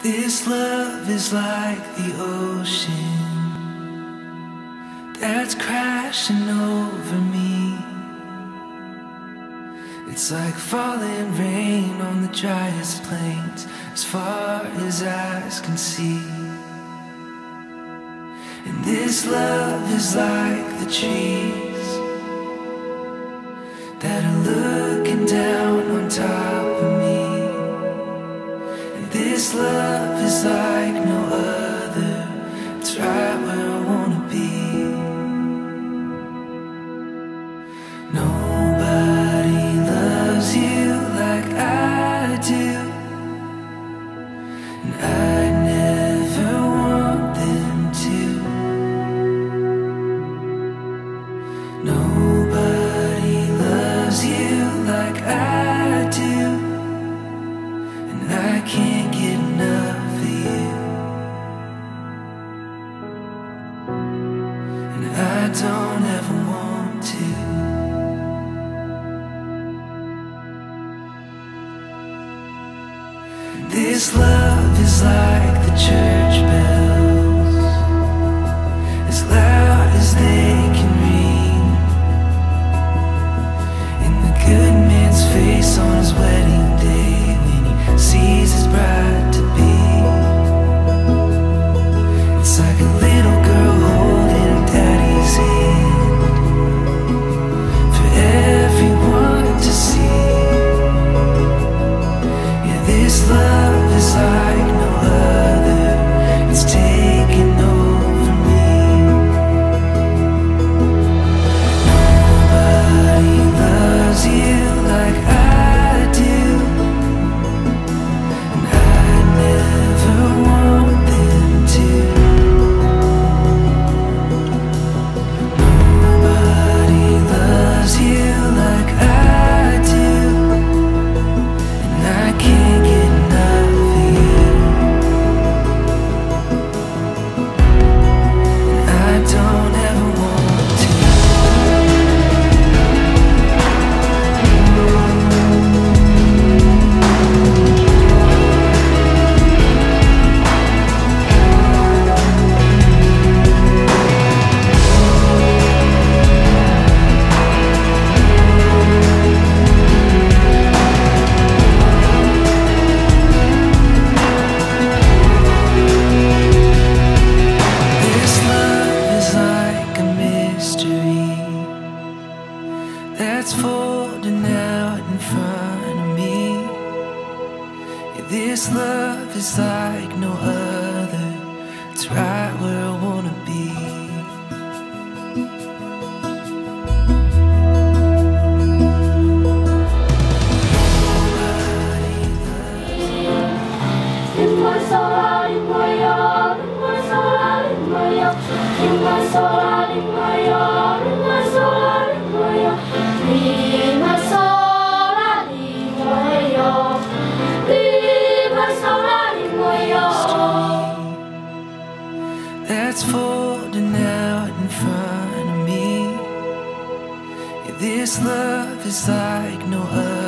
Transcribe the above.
This love is like the ocean that's crashing over me. It's like falling rain on the driest plains as far as eyes can see. And this love is like the trees this love is like no other. It's right where I wanna be. Nobody This love is like the church folding out in front of me. This love is like no other. It's right where that's folding out in front of me. This love is like no other.